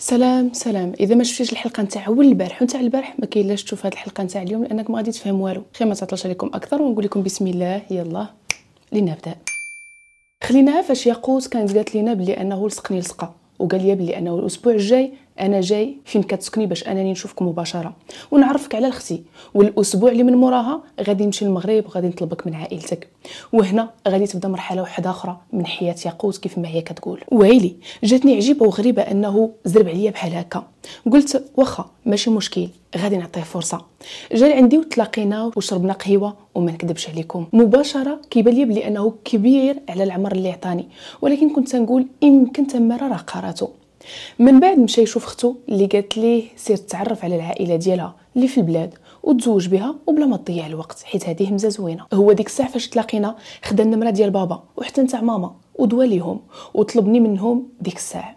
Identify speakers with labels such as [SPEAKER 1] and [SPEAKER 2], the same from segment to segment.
[SPEAKER 1] سلام سلام. إذا ما شفتيش الحلقة نتاع أول البارح ونتاع البارح ما كاين لاش تشوف هذه الحلقة نتاع اليوم لأنك ما غادي تفهم والو. خير ما تعطلش عليكم أكثر ونقول لكم بسم الله. يلا لنبدأ. خليناها فاش ياقوت كانت قالت لينا بلي أنه لصقني لصقة وقال لي بلي أنه الأسبوع الجاي أنا جاي فين كتسكني باش أنني نشوفك مباشرة. ونعرفك على أختي والأسبوع اللي من موراها غادي نمشي للمغرب وغادي نطلبك من عائلتك. وهنا غادي تبدأ مرحلة واحدة أخرى من حياة ياقوت كيف ما هي كتقول. ويلي جاتني عجيبة وغريبة أنه زرب عليا بحال هكا. قلت واخا ماشي مشكل غادي نعطيه فرصة. جا عندي وتلاقينا وشربنا قهوة وما نكذبش عليكم. مباشرة كيبان لي بلي أنه كبير على العمر اللي عطاني. ولكن كنت نقول يمكن تماره راه قراته من بعد مشى يشوف اختو اللي قالت ليه سير تعرف على العائلة ديالها اللي في البلاد وتزوج بها وبلا ما تضيع الوقت حيت هذه همزة زوينة. هو ديك الساعة فاش تلاقينا خدا النمره ديال بابا وحتى نتاع ماما ودوا ليهم وطلبني منهم ديك الساعة.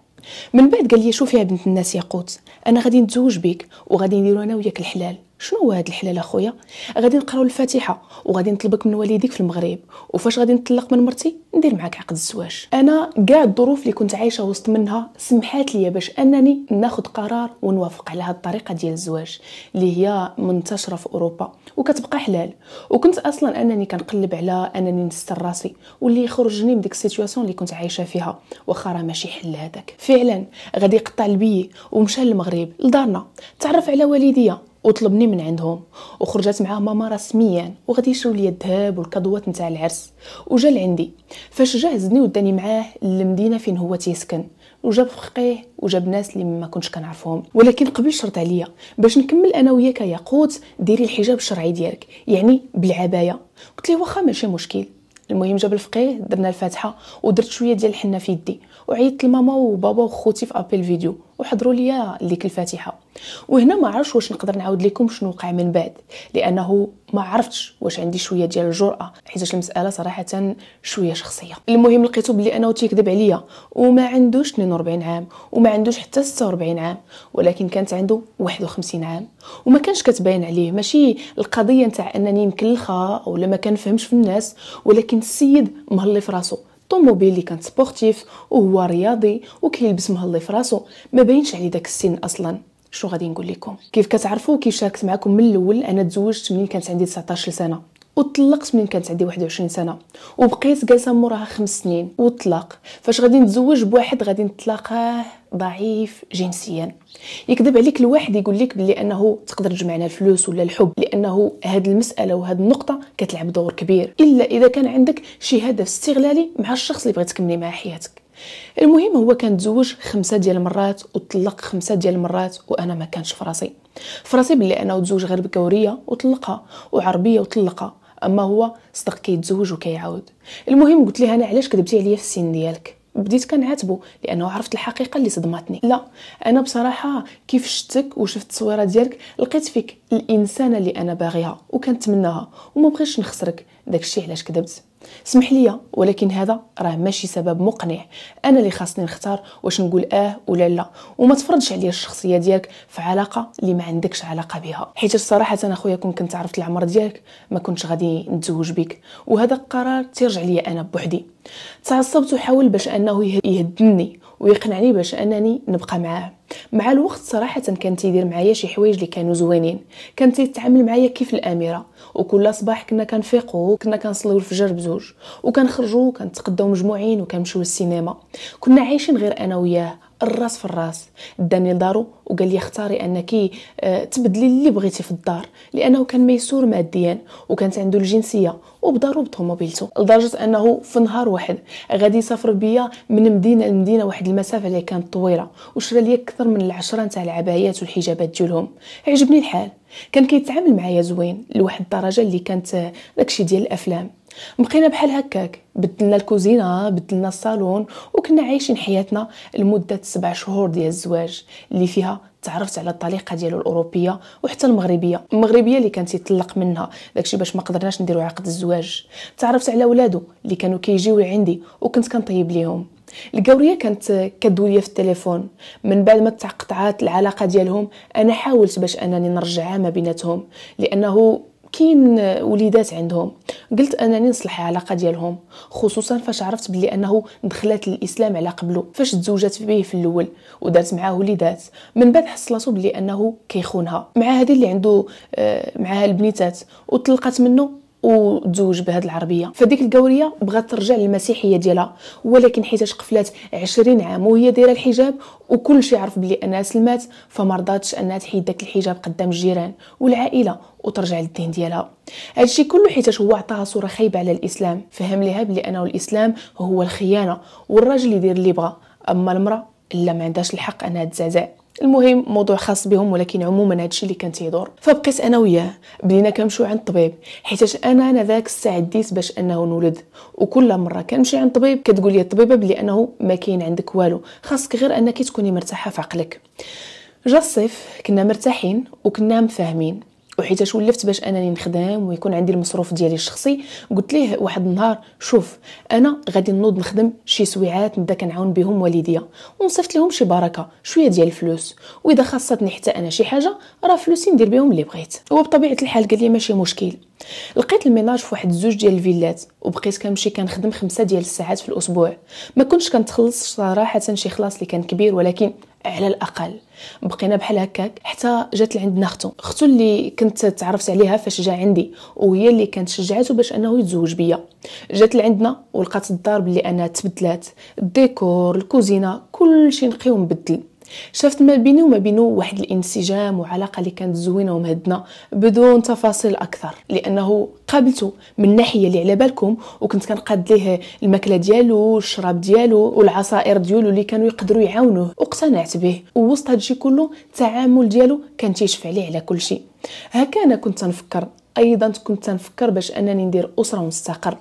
[SPEAKER 1] من بعد قال لي شوفي يا بنت الناس يا قوت أنا غادي نتزوج بك وغادي نديرو أنا وياك الحلال. شنو هو هذا الحلال اخويا؟ غادي نقراو الفاتحه وغادي نطلبك من والديك في المغرب. وفاش غادي نطلق من مرتي؟ ندير معاك عقد الزواج. أنا كاع الظروف اللي كنت عايشة وسط منها سمحات لي باش أنني ناخذ قرار ونوافق على هذه الطريقة ديال الزواج اللي هي منتشرة في أوروبا وكتبقى حلال. وكنت أصلا أنني كنقلب على أنني نستر راسي واللي يخرجني من ديك la situation اللي كنت عايشة فيها. واخا راه ماشي حل هذاك. فعلا غادي يقطع البيي ومشى للمغرب لدارنا. تعرف على والديا. وطلبني من عندهم. وخرجت معاه ماما رسميا وغادي يشريو لي الذهب وال cadeauات نتاع العرس. وجا لعندي. فاش جا هزني وداني معاه للمدينة فين هو تيسكن. وجاب فقيه وجاب ناس اللي ما كنتش كنعرفهم. ولكن قبل شرط عليا. باش نكمل أنا وياك يا قوت ديري الحجاب الشرعي ديالك. يعني بالعباية. قلت لي واخا ماشي مشكل. المهم جاب الفقيه درنا الفاتحة ودرت شوية ديال الحنة في يدي. وعيطت لماما وبابا وخوتي في أبل فيديو. وحضروا ليا ديك الفاتحة. وهنا ما عرفتش واش نقدر نعاود لكم شنو وقع من بعد لأنه ما عرفتش واش عندي شوية ديال الجرأة حيت المسألة صراحة شوية شخصية. المهم لقيتو بلي أنه تيكذب عليا وما عندوش 42 عام وما عندوش حتى 46 عام ولكن كانت عنده 51 عام وما كانش كتبين عليه. ماشي القضية نتاع أنني مكلخه أو ما كنفهمش في الناس ولكن السيد مهلي في راسو. طوموبيل اللي كان sportive وهو رياضي وكيلبس مهلي في راسو ما باينش عليه داك السن أصلا. شو غادي نقول لكم؟ كيف كتعرفوا؟ كيف شاركت معكم من الأول أنا تزوجت ملي كانت عندي 19 سنة. وطلقت ملي كانت عندي 21 سنة وبقيت جالسة موراها خمس سنين وطلق. فاش غادي نتزوج بواحد غادي نتلاقاه ضعيف جنسيا. يكذب عليك الواحد يقول لك بلي أنه تقدر تجمعنا الفلوس ولا الحب لأنه هذه المسألة وهذه النقطة كتلعب دور كبير. إلا إذا كان عندك شي هدف استغلالي مع الشخص اللي بغيت تكملي معاه حياتك. المهم هو كان تزوج خمسة ديال المرات وطلق خمسة ديال المرات وأنا ما كانش في راسي. في راسي بلي أنه تزوج غير بكورية وطلقها وعربية وطلقها. أما هو صدق كيتزوج وكيعاود. المهم قلت ليه أنا علاش كذبتي عليا في السن ديالك؟ بديت كنعاتبو لأنه عرفت الحقيقة اللي صدمتني. لا أنا بصراحة كيف شفتك وشفت التصويره ديالك لقيت فيك الإنسانة اللي أنا باغيها وكنتمناها وما بغيتش نخسرك. داكشي علاش كذبت. سمح لي ولكن هذا راه ماشي سبب مقنع. أنا اللي خاصني نختار واش نقول آه ولا لا. وما تفرضش عليا الشخصية ديالك في علاقة اللي ما عندكش علاقة بها. حيت الصراحة أنا خويا كون كنت عرفت العمر ديالك ما كنتش غادي نتزوج بك. وهذا القرار تيرجع ليا أنا بوحدي. تعصبت وحاول باش أنه يهدني ويقنعني باش أنني نبقى معاه. مع الوقت صراحة كان تيدير معايا شي حوايج اللي كانوا زوينين. كان تيتعامل معايا كيف الأميرة. وكل صباح كنا كنفيقوا وكنا كنصليو الفجر بزوج. وكنخرجوا وكنتقداو مجموعين وكنمشيو للسينما. كنا عايشين غير أنا وياه. الراس في الراس. داني لدارو وقال لي اختاري أنك آه، تبدلي اللي بغيتي في الدار لأنه كان ميسور ماديا وكانت عنده الجنسية وبدارو بطوموبيلته لدرجة أنه في نهار واحد غادي يسافر بيا من مدينة لمدينة واحد المسافة اللي كانت طويلة وشرى لي أكثر من العشرة نتاع العبايات والحجابات ديالهم. عجبني الحال. كان كيتعامل معايا زوين لواحد الدرجة اللي كانت داكشي ديال الأفلام. بقينا بحال هكاك. بدلنا الكوزينة بدلنا الصالون وكنا عايشين حياتنا لمدة سبع شهور ديال الزواج اللي فيها تعرفت على الطريقة ديالو الأوروبية وحتى المغربية. المغربية اللي كانت يطلق منها داكشي باش ما قدرناش نديرو عقد الزواج. تعرفت على ولادو اللي كانوا كيجيو عندي وكنت كنطيب ليهم. القورية كانت كدويه في التليفون. من بعد ما تقطعات العلاقة ديالهم أنا حاولت باش أنني نرجعها ما بيناتهم لأنه كاين وليدات عندهم. قلت أنني نصلح العلاقة ديالهم خصوصا فاش عرفت بلي أنه دخلت الإسلام على قبله فاش تزوجت به في الأول ودارت معاه وليدات. من بعد حصلته بلي أنه كيخونها. مع هذه اللي عنده آه، معها البنيتات وطلقت منه وتزوج بهاد العربية. فديك القوريه بغات ترجع للمسيحية ديالها ولكن حيتاش قفلات 20 عام وهي دايرة الحجاب وكل شيء عرف بلي أنها سلمات فما رضاتش أنها تحيد داك الحجاب قدام الجيران والعائلة وترجع للدين ديالها. هادشي كله حيتاش هو عطاها صورة خايبة على الإسلام. فهم ليها بلي أنه الإسلام هو الخيانة والراجل يدير اللي بغا أما المرأة لا ما عندهاش الحق أنها تزعزع. المهم موضوع خاص بهم ولكن عموما هادشي اللي كان تيدور. فبقيت أنا وياه بدينا كنمشيو عند الطبيب حيتاش أنا أنا ذاك الساعة ديت باش أنه نولد. وكل مرة كنمشي عند الطبيب كتقول لي الطبيبة بلي أنه ما كاين عندك والو خاصك غير أنك تكوني مرتاحة في عقلك. جا الصيف كنا مرتاحين وكنا مفاهمين. وحيتاش ولفت باش أنني نخدم ويكون عندي المصروف ديالي الشخصي قلت ليه واحد النهار شوف أنا غادي نوض نخدم شي سويعات نبدا كنعاون بهم والديا. ونصيفط لهم شي بركة شوية ديال الفلوس. وإذا خاصتني حتى أنا شي حاجة راه فلوسي ندير بهم اللي بغيت. هو بطبيعه الحال قال لي ماشي مشكل. لقيت الميناج في واحد زوج ديال الفيلات وبقيت كنمشي كنخدم خمسة ديال الساعات في الأسبوع. ما كنتش كنتخلص صراحة شي خلاص اللي كان كبير ولكن على الأقل. بقينا بحال هكاك. حتى جات لعندنا اختو اختو اللي كنت تعرفت عليها فاش جا عندي وهي اللي كانت شجعته باش أنه يتزوج بيا. جات لعندنا ولقات الدار بلي أنا تبدلات. الديكور الكوزينة كلشي نقي ومبدل شفت ما بيني وما بينه واحد الانسجام وعلاقة اللي كانت زوينة ومهدنه بدون تفاصيل أكثر لأنه قابلته من الناحيه اللي على بالكم وكنت كنقاد ليه الماكلة ديالو الشراب ديالو والعصائر ديالو اللي كانوا يقدروا يعاونوه واقتنعت به ووسط هادشي كله التعامل ديالو كان تيشفع ليه على كل شيء. هكا أنا كنت نفكر أيضا كنت نفكر باش أنني ندير أسرة مستقر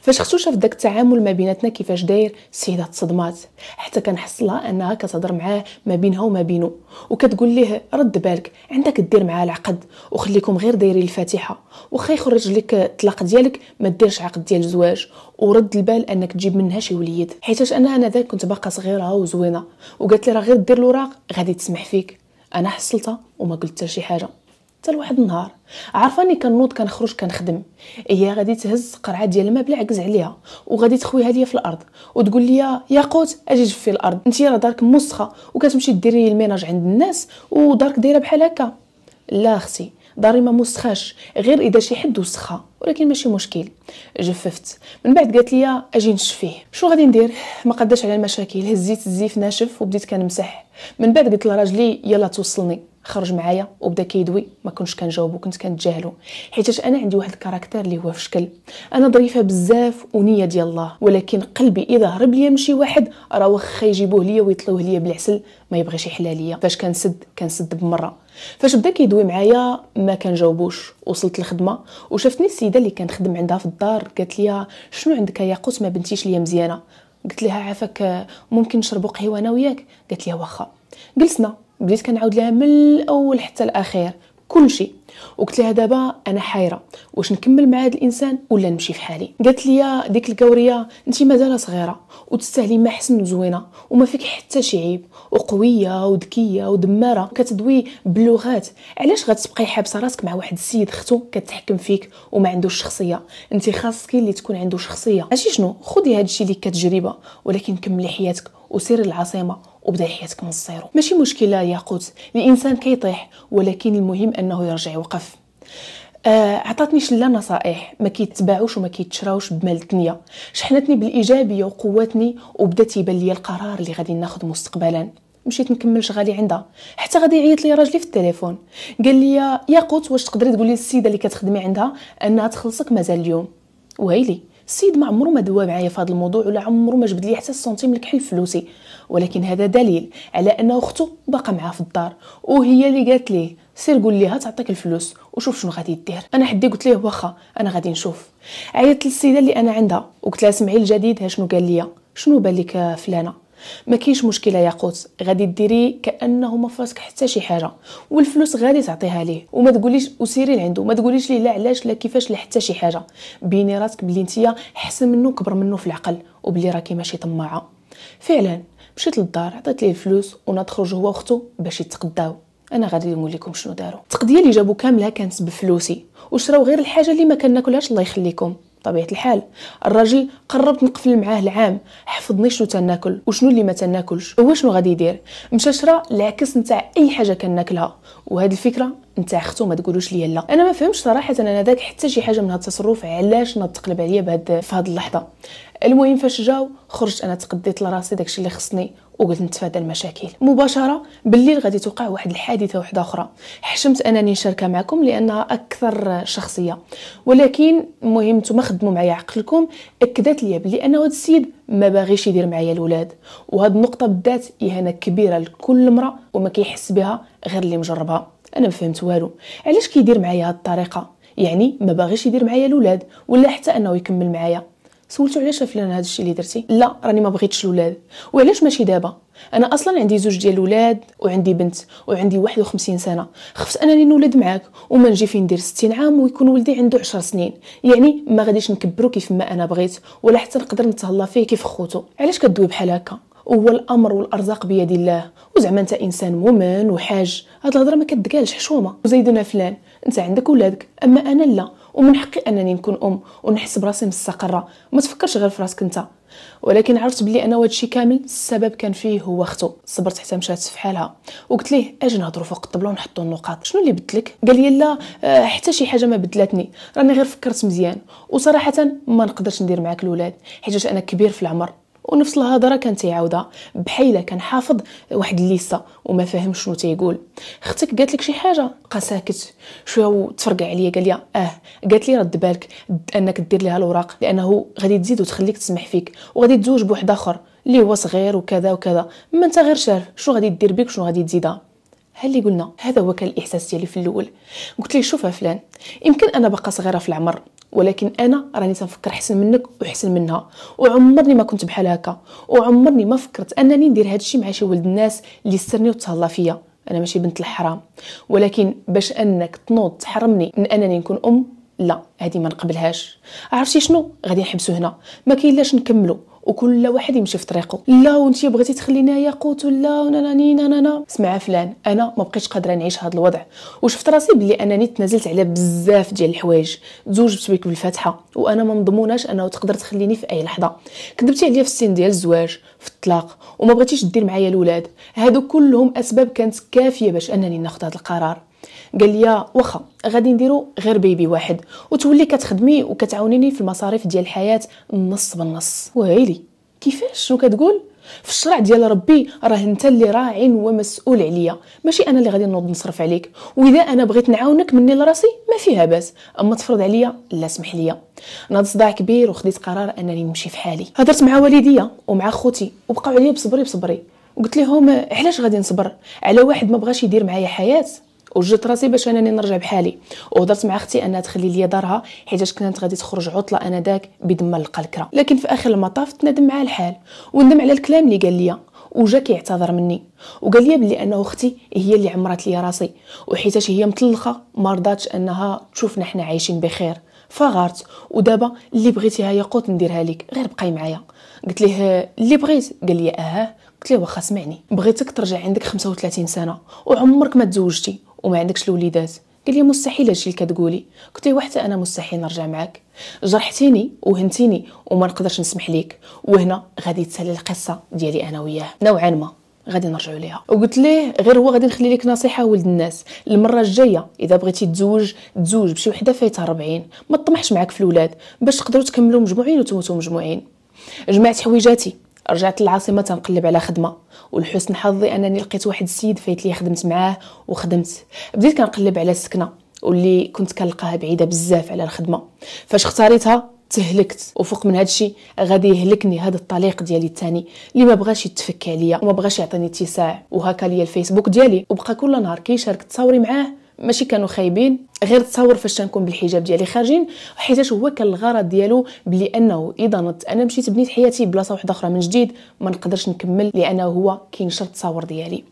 [SPEAKER 1] فاش اختو شاف داك التعامل ما بيناتنا كيفاش داير السيده تصدمات حتى كنحصلها أنها كتهضر معاه ما بينها وما بينه وكتقول ليه رد بالك عندك دير معاه العقد وخليكم غير دايرين الفاتحة. واخا يخرج لك الطلاق ديالك ما ديرش عقد ديال الزواج. ورد البال أنك تجيب منها شي وليد. حيتاش أنا أنا ذاك كنت باقا صغيرة وزوينة. وقالت لي راه غير دير الوراق غادي تسمح فيك. أنا حصلتها وما قلت شي حاجة. حتى لواحد النهار. عارفاني كنوض كنخرج كنخدم. هي غادي تهز قرعة ديال الماء بلا عكز عليها وغادي تخويها ليا في الأرض. وتقول لي يا قوت أجي جفي الأرض. أنت راه دارك موسخه وكتمشي ديري ال ménage عند الناس ودارك دايرة بحال هكا. لا أختي داري ما موسخاش غير إذا شي حد وسخها ولكن ماشي مشكل. جففت. من بعد قالت لي أجي نشفيه شنو غادي ندير؟ ما قداش على المشاكل هزيت الزيف ناشف وبديت كنمسح. من بعد قلت لراجلي يلا توصلني. خرج معايا وبدا كيدوي. ما كنتش كنجاوبو كنت كنتجاهلو. حيتاش أنا عندي واحد الكاركتير اللي هو في شكل. أنا ظريفة بزاف ونية ديال الله ولكن قلبي إذا هرب ليا من شي واحد راه واخا يجيبوه ليا ويطلوه ليا بالعسل ما يبغيش يحلى ليا. فاش كنسد كنسد بمرة. فاش بدا كيدوي معايا ما كنجاوبوش. وصلت الخدمه وشفتني السيدة اللي كنخدم عندها في الدار. قالت لي شنو عندك يا قوس؟ ما بنتيش ليا مزيانة. قلت لها عافاك ممكن نشربوا قهوة أنا وياك؟ قالت لي واخا. جلسنا. بديت كنعاود لها من الأول حتى الأخير كل شيء وقلت لها دابا أنا حايره واش نكمل مع هذا الإنسان ولا نمشي في حالي؟ قالت لي ديك الكوريه انت مازال صغيرة وتستاهلي ما حسن وزوينه وما فيك حتى شي عيب وقوية وذكيه ودمارة. كتدوي باللغات علاش غتبقاي حابسة راسك مع واحد السيد اختو كتحكم فيك وما عندوش شخصية؟ انت خاصك اللي تكون عنده شخصية. عرفتي شنو؟ خدي هذا الشيء اللي كتجربة ولكن كملي حياتك. وسيري للعاصمه وبداي حياتك من الصيرو ماشي مشكلة يا قوت الإنسان كيطيح ولكن المهم أنه يرجع يوقف. آه، عطاتني شله نصائح ما كيتباعوش وما كيتشراوش بمال الدنيا. شحنتني بالإيجابية وقواتني وبدا تيبان لي القرار اللي غادي ناخذ مستقبلا. مشيت نكمل شغالي عندها. حتى غادي يعيط لي راجلي في التليفون. قال لي يا قوت واش تقدري تقولي للسيدة اللي كتخدمي عندها أنها تخلصك مازال اليوم؟ ويلي السيد ما عمره ما دوا معايا في هذا الموضوع ولا عمره ما جبد لي حتى السنتيم الكحل فلوسي ولكن هذا دليل على ان اخته باقا معاه في الدار. وهي اللي قالت ليه سير قول ليها تعطيك الفلوس وشوف شنو غادي دير. أنا حدي قلت ليه واخا أنا غادي نشوف. عيطت للسيدة اللي أنا عندها وقلت لها سمعي الجديد ها شنو قال لي شنو بان لك فلانة؟ ما كاينش مشكلة يا قوت غادي ديري كأنه ما فراسك حتى شي حاجة. والفلوس غادي تعطيها ليه؟ وما تقوليش وسيري لعندو ما تقوليش ليه لا علاش لا كيفاش لا حتى شي حاجة. بيني راسك بلي نتيا أحسن منه كبر منه في العقل. وبلي راكي ماشي طماعة. فعلا مشيت للدار عطيت ليه الفلوس ونض خرج هو واختو باش يتقداو. أنا غادي نقول لكم شنو داروا. التقضيه اللي جابوا كاملها كانت بفلوسي. وشراو غير الحاجة اللي ما كناكلهاش؟ الله يخليكم. طبيعه الحال. الراجل قربت نقفل معاه العام. حفظني شنو تناكل وشنو اللي ما تناكلش. هو شنو غادي يدير؟ مشى شرا العكس نتاع أي حاجة كناكلها. وهذه الفكرة نتاع اختو ما تقولوش ليا لا. أنا ما فهمش صراحة أنا داك حتى شي حاجة من هذا التصرف علاش ناض تقلب عليا بهاد في هاد اللحظة. المهم فاش جاو خرجت أنا تقديت لراسي داكشي اللي خصني. وقلت نتفادى المشاكل. مباشرة بالليل غادي توقع واحد الحادثة واحدة أخرى. حشمت أنني نشاركها معكم لأنها أكثر شخصية. ولكن المهم نتوما خدموا معايا عقلكم. أكدت لي بلي انه هذا السيد ما باغيش يدير معايا الاولاد وهاد النقطة بالذات إهانة كبيرة لكل امرأة وما كيحس بها غير اللي مجربها. أنا ما فهمت والو. علاش كيدير معايا هاد الطريقة؟ يعني ما باغيش يدير معايا الاولاد ولا حتى أنه يكمل معايا. سولتو علاش فلان هذا الشيء اللي درتي؟ لا راني ما بغيتش الاولاد وعلاش ماشي دابا؟ أنا أصلا عندي زوج ديال الاولاد وعندي بنت وعندي 51 سنة. خفت أنني نولد معاك وما نجي فين ندير 60 عام ويكون ولدي عنده 10 سنين. يعني ما غاديش نكبرو كيف ما أنا بغيت ولا حتى نقدر نتهلا فيه كيف خوتو. علاش كدوي بحال هكا؟ هو الأمر والأرزاق بيد الله. وزعما أنت إنسان مؤمن وحاج. هاد الهضرة ما كتقالش حشومة. وزيدنا فلان أنت عندك ولادك. أما أنا لا. ومن حقي أنني نكون أم ونحس براسي مستقره ما تفكرش غير في راسك أنت. ولكن عرفت بلي أنا وهادشي كامل السبب كان فيه هو اختو صبرت حتى مشات في حالها. وقلت ليه أجي نهضروا فوق الطبلة ونحطوا النقاط؟ شنو اللي بدلك؟ قال لي لا آه، حتى شي حاجة ما بدلاتني. راني غير فكرت مزيان. وصراحة ما نقدرش ندير معاك الاولاد حيت أنا كبير في العمر. ونفس الهضرة كان تيعاودها. بحيلة كان حافظ واحد الليسته وما فاهم شنو تيقول. أختك قالت لك شي حاجة؟ بقى ساكت. شوية تفرقع عليا؟ قال لي آه. قالت لي رد بالك أنك دير ليها الأوراق لأنه غادي تزيد وتخليك تسمح فيك وغادي تزوج بواحد آخر اللي هو صغير وكذا وكذا. ما أنت غير شاف شنو غادي دير بك شنو غادي تزيدها. ها اللي قلنا. هذا هو كان الإحساس ديالي في الأول. قلت ليه شوف فلان يمكن أنا باقا صغيرة في العمر. ولكن أنا راني تنفكر أحسن منك وأحسن منها. وعمرني ما كنت بحال هكا. وعمرني ما فكرت أنني ندير هذا الشيء مع شي ولد الناس اللي استرني وتهلا فيا. أنا ماشي بنت الحرام. ولكن باش أنك تنوض تحرمني من أنني نكون أم لا هذه ما نقبلهاش. عرفتي شنو؟ غادي نحبسو هنا. ما كاين لاش نكملو. وكل واحد يمشي في طريقه لا وانت بغيتي تخلينا ياقوت ولا ناناني نانا اسمع فلان أنا ما بقيتش قادرة نعيش هذا الوضع. وشفت راسي بلي أنني تنازلت على بزاف ديال الحوايج. تزوجت بك بالفاتحة وأنا ما مضموناش أنه تقدر تخليني في أي لحظة. كذبتي عليا في السن ديال الزواج في الطلاق وما بغيتيش دير معايا الأولاد. هادو كلهم أسباب كانت كافية باش أنني ناخذ هذا القرار. قال لي واخا غادي نديرو غير بيبي واحد. وتولي كتخدمي وكتعاونيني في المصاريف ديال الحياة النص بالنص. ويلي كيفاش؟ شنو كتقول؟ في الشرع ديال ربي راه انت اللي راعي ومسؤول عليا. ماشي أنا اللي غادي نوض نصرف عليك. وإذا أنا بغيت نعاونك مني لراسي ما فيها بأس. أما تفرض عليا لا سمح لي ناض صداع كبير وخديت قرار أنني نمشي في حالي. هضرت مع والديا ومع خوتي وبقاو عليا بصبري بصبري. وقلت لهم علاش غادي نصبر؟ على واحد ما بغاش يدير معايا حياة؟ وجدت راسي باش انني نرجع بحالي. وهضرت مع أختي انها تخلي لي دارها حيت كانت غادي تخرج عطلة أنا داك بدم القلكره لكن في آخر المطاف تندم مع الحال. وندم على الكلام اللي قال لي وجا كيعتذر مني. وقال لي بلي أنه أختي هي اللي عمرت لي راسي. وحيتاش هي مطلقه ما رضاتش أنها تشوفنا حنا عايشين بخير. فغارت. ودابا اللي بغيتيها ياقوت نديرها لك غير بقاي معايا. قلت ليه اللي بغيت؟ قال لي آه قلت ليه واخا سمعني. بغيتك ترجع عندك 35 سنة. وعمرك ما تزوجتي. وما عندكش الوليدات. قال لي مستحيل هادشي اللي كتقولي. قلت له حتى أنا مستحيل نرجع معاك. جرحتيني وهنتيني وما نقدرش نسمح ليك. وهنا غادي تسالي القصة ديالي أنا وياه. نوعا ما غادي نرجعوا ليها. وقلت ليه غير هو غادي نخلي لك نصيحة ولد الناس. المرة الجاية إذا بغيتي تزوج تزوج بشي وحدة فايتها 40 ما تطمحش معاك في الاولاد باش تقدروا تكملوا مجموعين وتموتوا مجموعين. جمعت حويجاتي. رجعت للعاصمة تنقلب على خدمة ولحسن حظي أنني لقيت واحد السيد فايت لي خدمت معاه وخدمت. بديت كنقلب على السكنة واللي كنت كنلقاها بعيدة بزاف على الخدمة. فاش اختاريتها تهلكت وفوق من هادشي غادي يهلكني هذا الطليق ديالي الثاني اللي ما بغاش يتفك عليا وما بغاش يعطيني اتساع. وهكا ليا الفيسبوك ديالي وبقى كل نهار كيشارك تصاوري معاه ماشي كانوا خايبين غير تصور فاش تنكون بالحجاب ديالي خارجين حيتاش هو كان الغرض ديالو بلي أنه إذا نضت أنا مشيت بنيت حياتي بلاصة واحدة أخرى من جديد ما نقدرش نكمل لأنه هو كينشر التصاور ديالي.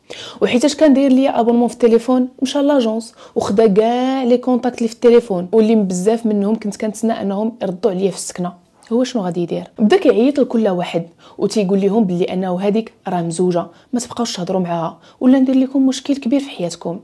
[SPEAKER 1] وحيتاش كان داير لي abonnement في التليفون مشى l'agence وخدا كاع les contacts اللي في التليفون واللي بزاف منهم كنت كنتسنى أنهم يردوا عليا في السكنة. هو شنو غادي يدير؟ بدا كيعيط لكل واحد وتيقول لهم بلي أنه هذيك راه مزوجة ما تبقاوش تهضروا معاها ولا ندير لكم مشكل كبير في حياتكم.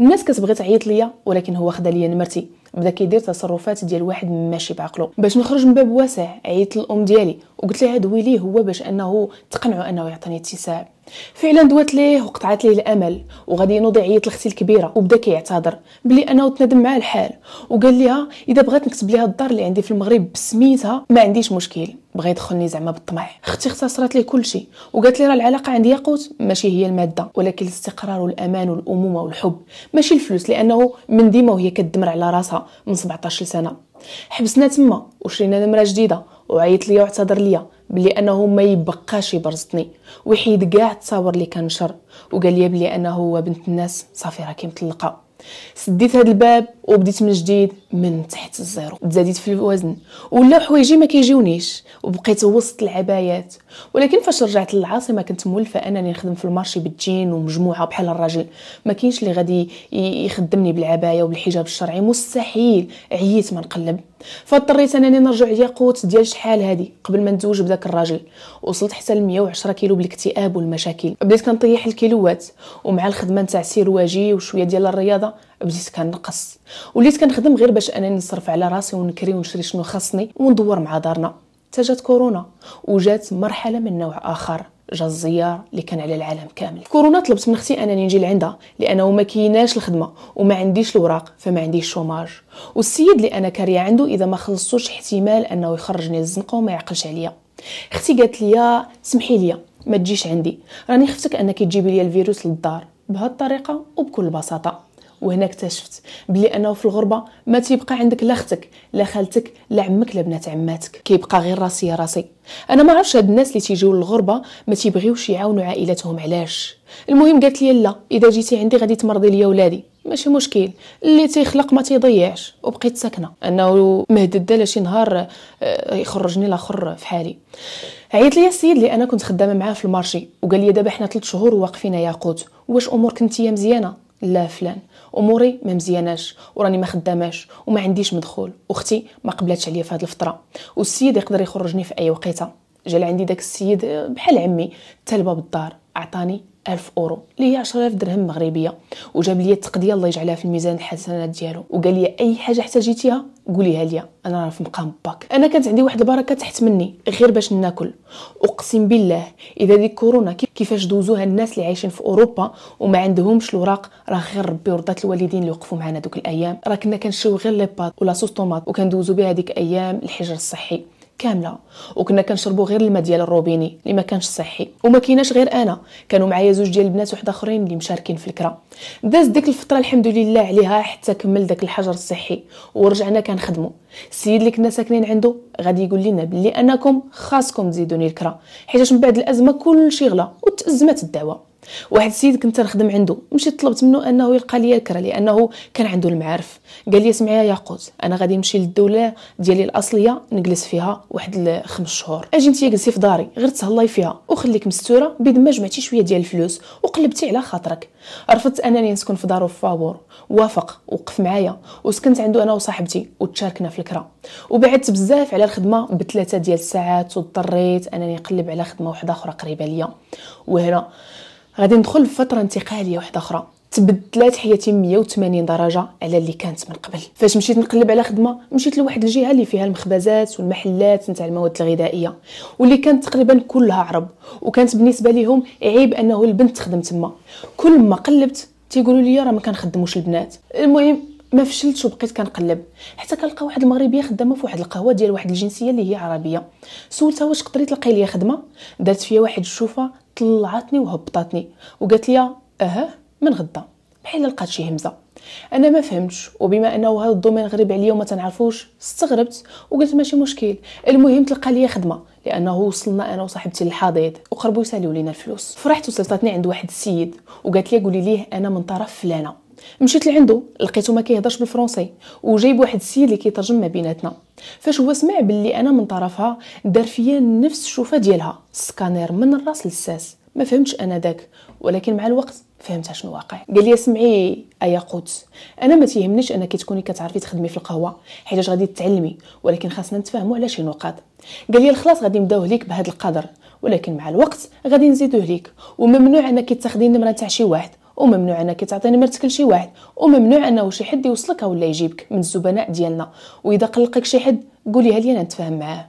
[SPEAKER 1] الناس كتبغي تعيط ليا ولكن هو خدا ليا نمرتي. بدا كيدير تصرفات ديال واحد ماشي بعقلو. باش نخرج من باب واسع عيطت للأم ديالي وقلت لها دوي ليه هو باش أنه تقنعو أنه يعطيني اتساع. فعلا دوات ليه وقطعت ليه الأمل وغادي ينوض يعيط لختي الكبيره وبدا كيعتذر بلي انه تندم مع الحال وقال لها إذا بغات نكتب ليها الدار اللي عندي في المغرب بسميتها ما عنديش مشكل بغى يدخلني زعما بالطمع. أختي اختصرت ليه كلشي وقالت لي راه العلاقة عندي ياقوت ماشي هي المادة ولكن الاستقرار والأمان والأمومة والحب ماشي الفلوس لأنه من ديما وهي كدمر على راسها من 17 سنه حبسنا تما وشرينا نمرة جديدة وعيط ليا واعتذر ليا بلي انه ما يبقاش يبرزطني ويحيد كاع التصاور اللي كنشر وقال لي بلي انه هو بنت الناس. صافي راه كيمطلقه سديت هذا الباب وبديت من جديد من تحت الزيرو. تزاديت في الوزن. ولا حوايجي ما كيجيونيش. وبقيت وسط العبايات. ولكن فاش رجعت للعاصمة كنت مولفة أنني نخدم في ال marché بال jean ومجموعة بحال الراجل. ما كاينش اللي غادي يخدمني بالعباية وبالحجاب الشرعي. مستحيل. عييت ما نقلب. فاضطريت أنني نرجع الياقوت ديال شحال هادي قبل ما نتزوج بداك الراجل. وصلت حتى ل 110 كيلو بالاكتئاب والمشاكل. بديت كنطيح الكيلوات ومع الخدمة نتاع سير وأجي وشوية ديال الرياضة بديت كنقص. وليت كنخدم غير باش أنني نصرف على راسي ونكري ونشري شنو خاصني وندور مع دارنا. تجات كورونا وجات مرحلة من نوع آخر جا الزيار اللي كان على العالم كامل. كورونا طلبت من أختي أنني نجي لعندها لأنه ما كايناش الخدمة وما عنديش الوراق فما عنديش شوماج. والسيد اللي أنا كارية عنده إذا ما خلصتوش احتمال أنه يخرجني للزنقة وما يعقلش عليا. أختي قالت لي سمحي لي ما تجيش عندي. راني خفتك أنك تجيبي لي الفيروس للدار. بهذه الطريقة وبكل بساطة. وهنا اكتشفت بلي أنه في الغربة ما تيبقى عندك لا أختك لا خالتك لا عمك لا بنات عماتك. كيبقى غير راسي راسي. أنا ما عرفتش هاد الناس اللي تيجيو للغربة ما تيبغيوش يعاونوا عائلاتهم علاش؟ المهم قالت لي لا إذا جيتي عندي غادي تمرضي ليا ولادي. ماشي مشكل. اللي تيخلق ما تيضيعش. وبقيت ساكنة. أنه مهدده شي نهار آه، يخرجني الآخر في حالي. عيط لي السيد اللي أنا كنت خدامة معاه في ال marché. وقال لي دابا حنا 3 شهور واقفين ياقوت واش أمورك انت مزيانة؟ لا فلان. أموري ما مزياناش وراني ما خداماش وما عنديش مدخول. أختي ما قبلاتش عليا في هذه الفترة. والسيد يقدر يخرجني في أي وقيتة. جا عندي داك السيد بحال عمي تال باب الدار عطاني ألف أورو اللي هي 10000 درهم مغربية. وجاب لي التقدية الله يجعلها في الميزان الحسنات ديالو. وقال لي أي حاجة احتاجيتيها قوليها لي أنا راه في مقام باك. أنا كانت عندي واحد البركة تحت مني غير باش ناكل. أقسم بالله إذا ديك كورونا كيفاش دوزوها الناس اللي عايشين في أوروبا وما عندهمش الوراق راه غير ربي ورضات الوالدين اللي وقفوا معنا دوك الأيام. راه كنا كنشريو غير les pâtes ولا sauce tomate وكندوزو بها هذيك أيام الحجر الصحي. كاملة. وكنا كنشربوا غير الماء ديال الروبيني اللي ما كانش صحي. وما كايناش غير أنا. كانوا معايا زوج ديال البنات واحد اخرين اللي مشاركين في الكرا داز ديك الفترة الحمد لله عليها حتى كمل داك الحجر الصحي. ورجعنا كنخدموا السيد اللي كنا ساكنين عنده غادي يقول لنا بلي أنكم خاصكم تزيدوني الكرا حيت من بعد الأزمة كلشي غلا. وتأزمت الدعوة. واحد السيد كنت نخدم عنده مشيت طلبت منه أنه يلقى لي الكرا لأنه كان عنده المعارف. قال لي اسمعي يا ياقوت أنا غادي نمشي للدولة ديالي الأصلية نجلس فيها واحد خمس شهور. أجي انت جلسي في داري غير تهلاي فيها وخليك مستورة بيد ما جمعتي شوية ديال الفلوس وقلبتي على خاطرك. رفضت أنني نسكن في دارو فابور وافق وقف معايا وسكنت عنده أنا وصاحبتي وتشاركنا في الكرا وبعدت بزاف على الخدمة بثلاثة ديال الساعات واضطريت أنني نقلب على خدمة واحدة أخرى قريبة ليا. وهنا غادي ندخل في فترة انتقالية واحدة أخرى. تبدلات حياتي 180 درجة على اللي كانت من قبل. فاش مشيت نقلب على خدمة مشيت لواحد الجهة اللي فيها المخبزات والمحلات نتاع المواد الغذائية واللي كانت تقريبا كلها عرب وكانت بالنسبة لهم عيب أنه البنت تخدم تما. كل ما قلبت تيقولوا لي راه ما كنخدموش البنات. المهم ما فشلتش وبقيت كنقلب. حتى كنلقى واحد المغربية خدامة في واحد القهوة ديال واحد الجنسية اللي هي عربية. سولتها واش تقدري تلقاي لي خدمة؟ دارت فيا واحد الشوفة طلعتني وهبطاتني وقالت لي آه من غدا. بحال لقات شي همزة. أنا ما فهمتش. وبما أنه هذا الدومين غريب عليا وما تنعرفوش استغربت وقلت ماشي مشكل. المهم تلقى لي خدمة. لأنه وصلنا أنا وصاحبتي للحضيض وقربوا يساليو لينا الفلوس. فرحت وصلتني عند واحد السيد. وقالت لي قولي ليه أنا من طرف فلانة. مشيت لعندو لقيتو ما كيهضرش بالفرنسي وجايب واحد السيد اللي كيترجم ما بيناتنا. فاش هو سمع باللي أنا من طرفها دار فيا نفس الشوفة ديالها سكانير من الراس للساس. ما فهمتش أنا داك ولكن مع الوقت فهمت شنو واقع. قال لي سمعي ايا قدس. أنا ما تيهمنيش أنك تكوني كتعرفي تخدمي في القهوة حيت غادي تتعلمي ولكن خاصنا نتفاهموا على شي نقاط. قال لي الخلاص غادي نبداوه ليك بهذا القدر ولكن مع الوقت غادي نزيدوه ليك. وممنوع أنك تاخدي النمره تاع شي واحد وممنوع أنك تعطي نمرتك لشي واحد وممنوع أنه شي حد يوصلك ولا يجيبك من الزبناء ديالنا. وإذا قلقك شي حد قوليها لي أنا نتفاهم معاه.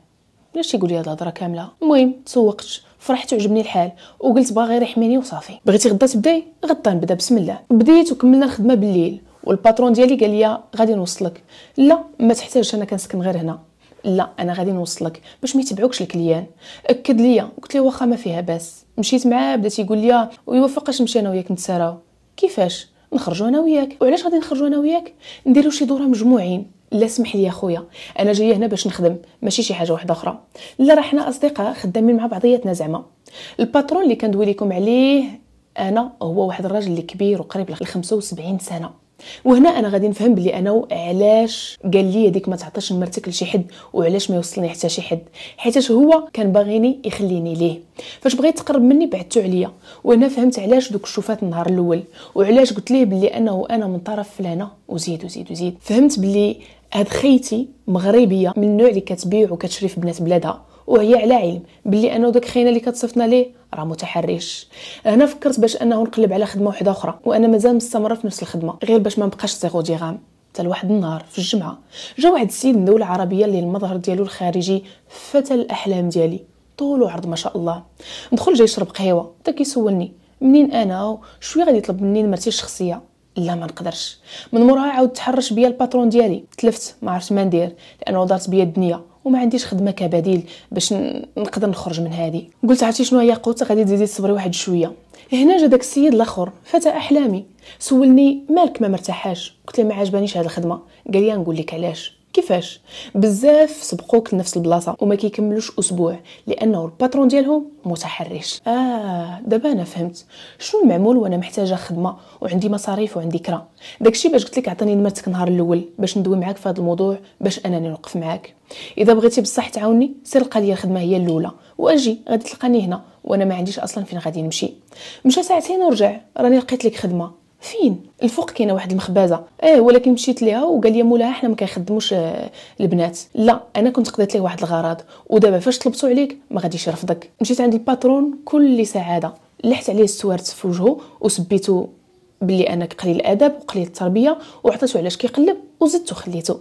[SPEAKER 1] علاش تيقول لي هاد الهضرة كاملة. المهم تسوقت فرحت وعجبني الحال وقلت باغي غير يحميني وصافي. بغيتي غدا تبداي؟ غدا نبدأ بسم الله. بديت وكملنا الخدمة بالليل والباترون ديالي قال لي غادي نوصلك. لا ما تحتاجش أنا كنسكن غير هنا. لا أنا غادي نوصلك باش ما يتبعوكش ال clients. أكد ليا قلت له واخا ما فيها باس مشيت معاه بدا تيقول لي إيوا فوقاش نمشي أنا وياك نتساراو كيفاش؟ نخرجوا أنا وياك. وعلاش غادي نخرجوا أنا وياك؟ نديروا شي دورة مجموعين. لا سمح لي خويا أنا جاية هنا باش نخدم ماشي شي حاجة واحدة أخرى. لا راه حنا أصدقاء خدامين مع بعضياتنا زعما. ال patron اللي كندوي لكم عليه أنا هو واحد الراجل اللي كبير وقريب ل 75 سنة. وهنا أنا غادي نفهم بلي أنا علاش قال لي هذيك ما تعطيش مرتك لشي حد وعلاش ما يوصلني حتى شي حد؟ حيت هو كان باغيني يخليني ليه. فاش بغيت تقرب مني بعثتو عليا. وأنا فهمت علاش دوك الشوفات النهار الأول. وعلاش قلت ليه بلي انه أنا من طرف فلانة وزيد وزيد وزيد. فهمت بلي هاد خيتي مغربية من النوع اللي كتبيع وكتشري في بنات بلادها. وهي على علم. باللي انه داك خينا اللي كتصيفطنا ليه؟ راه متحرش. أنا فكرت باش أنه نقلب على خدمة واحدة أخرى وأنا مازال مستمرة في نفس الخدمة غير باش ما نبقاش zéro dirham. حتى لواحد النهار في الجمعة جا واحد السيد من دولة عربية اللي المظهر ديالو الخارجي فتى الأحلام ديالي. طول وعرض ما شاء الله. ندخل جاي يشرب قهوة. حتى كيسولني منين أنا؟ شوية غادي يطلب مني نمرتي الشخصية. لا ما نقدرش. من موراها عاود تحرش بيا ال patron ديالي. تلفت ما عرفت ما ندير لأنه دارت بيا الدنيا. وما عنديش خدمة كبديل باش نقدر نخرج من هذه قلت عرفتي شنو هي قوت؟ غادي تزيدي تصبري واحد شوية. هنا جا داك السيد الأخر فتى أحلامي. سولني مالك ما مرتاحاش. قلت له ما عجبانيش هذه الخدمة. قال لي نقول لك علاش. كيفاش؟ بزاف سبقوك لنفس البلاصة وما كيكملوش أسبوع لأنه الباترون ديالهم متحرش. آه دابا أنا فهمت. شنو المعمول وأنا محتاجة خدمة وعندي مصاريف وعندي كرا؟ داكشي باش قلت لك عطيني نمرتك النهار الأول باش ندوي معاك في هذا الموضوع باش أنني نوقف معاك. إذا بغيتي بصح تعاوني سير لقى لي الخدمة هي الأولى وأجي غادي تلقاني هنا وأنا ما عنديش أصلا فين غادي نمشي. مشى ساعتين ورجع راني لقيت لك خدمة. فين؟ الفوق كاينة واحد المخبازه إيه ولكن مشيت ليها وقال لي مولاها حنا ما كنخدموش آه، البنات. لا أنا كنت قضيت ليه واحد الغرض. ودابا فاش طلبتو عليك ما غاديش يرفضك. مشيت عند ال patron بكل سعادة. لحت عليه السوارت في وجهه وسبيتو بلي أنا قليل الأدب وقليل التربية وعطيتو علاش كيقلب وزدتو خليتو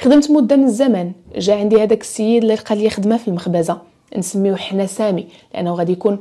[SPEAKER 1] خدمت مدة من الزمن. جا عندي هذاك السيد اللي لقى لي خدمة في المخبزة. نسميوه حنا سامي لأنه غادي يكون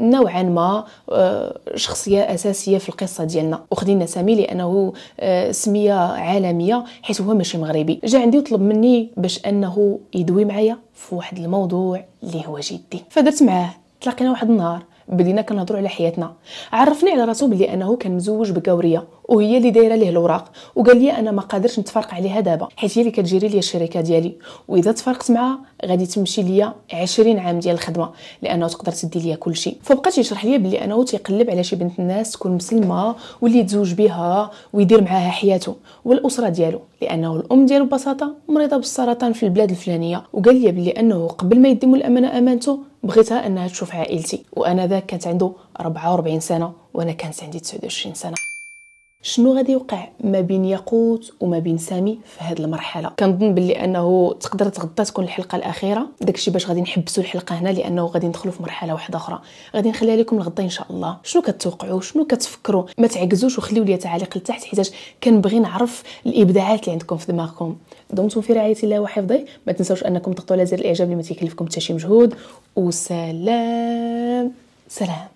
[SPEAKER 1] نوعا ما آه، شخصية أساسية في القصة ديالنا. وخدينا سامي لأنه آه، سمية عالمية حيت هو ماشي مغربي. جا عندي وطلب مني باش أنه يدوي معايا في واحد الموضوع اللي هو جدي. فدرت معاه تلاقينا واحد النهار بدينا كنهضروا على حياتنا. عرفني على راسو بلي أنه كان مزوج بكورية. وهي اللي دايرة ليه الاوراق وقال لي أنا ما قادرش نتفرق عليها دابا حيت هي اللي كتجيري لي الشركة ديالي. وإذا تفرقت معها غادي تمشي ليا 20 عام ديال الخدمة لأنه تقدر تدي ليا كل شيء. فبقى تيشرح لي بلي أنه تيقلب على شي بنت الناس تكون مسلمة واللي يتزوج بها ويدير معاها حياته والأسرة ديالو. لأنه الأم ديالو ببساطة مريضة بالسرطان في البلاد الفلانية. وقال لي بلي أنه قبل ما يديموا الأمانة أمانته بغيتها أنها تشوف عائلتي. وأنا ذاك كانت عنده 44 سنة وأنا كانت عندي 29 سنة. شنو غادي يوقع ما بين ياقوت وما بين سامي في هذه المرحلة؟ كنظن باللي أنه تقدر تغدا تكون الحلقة الأخيرة داكشي باش غادي نحبسوا الحلقة هنا لأنه غادي ندخلوا في مرحلة واحدة أخرى. غادي نخليها لكم لغدا إن شاء الله. شنو كتوقعوا شنو كتفكروا ما تعكزوش وخليوا لي تعاليق لتحت حيت كنبغي نعرف الإبداعات اللي عندكم في دماغكم. دمتم في رعاية الله وحفظه. ما تنسوش أنكم تضغطوا على زر الإعجاب اللي ما حتى شي مجهود. وسلام. سلام.